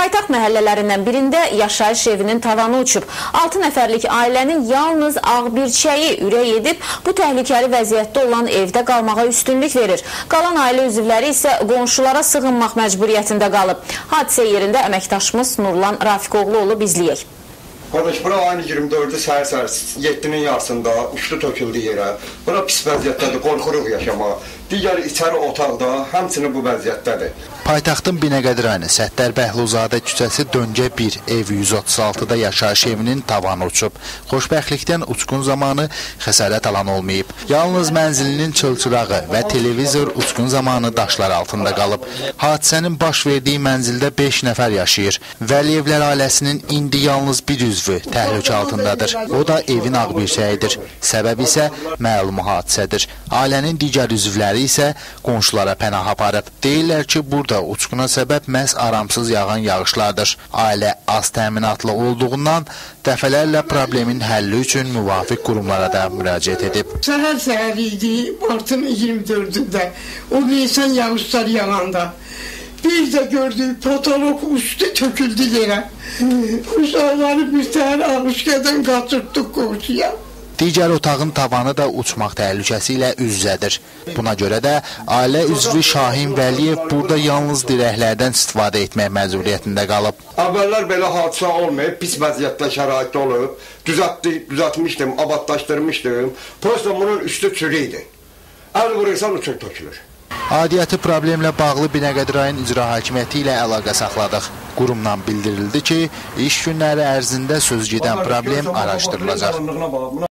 Paytaxt məhəllələrindən birində yaşayış evinin tavanı uçub. 6 nəfərlik ailənin yalnız ağbirçəyi ürək edib bu təhlükəli vəziyyətdə olan evdə qalmağa üstünlük verir. Qalan ailə üzvləri isə qonşulara sığınmaq məcburiyyətində qalıb. Hadisə yerində əməkdaşımız Nurlan Rafiqoğlu olub izləyək. Qardaş, bura ayın 24-ü səhər-səhər 7-nin yarısında uçdu töküldü yerə. Bura pis vəziyyətdədir, qorxuruq yaşamağa. Digər içəri otaqda həmçinin bu vəziyyətdədir. Paytaxtın Binəqədi rayonu Səttər Bəhluzadə küçəsi Döncə 1 ev 136-da yaşayış evinin tavanı uçub. Xoşbəxtlikdən uçqun zamanı xəsarət alan olmayıb. Yalnız mənzilinin çılçırağı və televizor uçqun zamanı daşlar altında qalıb. Hadisənin baş verdiyi mənzildə 5 nəfər yaşayır. Vəliyevlər ailəsinin indi yalnız bir üzvü təhlükə altındadır. O da evin ağbirçəyidir. Səbəb isə məlum hadisədir. Ailənin digər üzvləri isə qonşulara pənah aparıb. Deyirlər ki, burada uçquna səbəb məhz aramsız yağan yağışlardır. Ailə az təminatlı olduğundan dəfələrlə problemin həlli üçün müvafiq qurumlara da müraciət edib. Səhər səhər idi, martın 24-də, o Nisan yağışlar yağanda. Bir də gördük, patolog uçdu, töküldü yerə. Uşaqları bir səhər ağışqədən qaçırtdıq qonşuya. Digər otağın tavanı da uçmaq təhlükəsi ilə üz-üzədir. Buna görə də ailə üzvü Şahin Vəliyev burada yalnız dirəklərdən istifadə etmək məcburiyyətində qalıb. Əvvəllər belə hadisə olmayıb, pis vəziyyətdə şəraitdə olub. Düzəltdi, düzəltmişdim, abadlaşdırmışdım. Prosta bunun üstü çürü idi. Əl vurursan uçur tökülür. Adiyyəti problemlə bağlı Binəqədi rayon icra hakimiyyəti ilə əlaqə saxladıq. Qurumdan bildirildi ki, iş günləri ərzində söz gedən problem araşdırılacaq.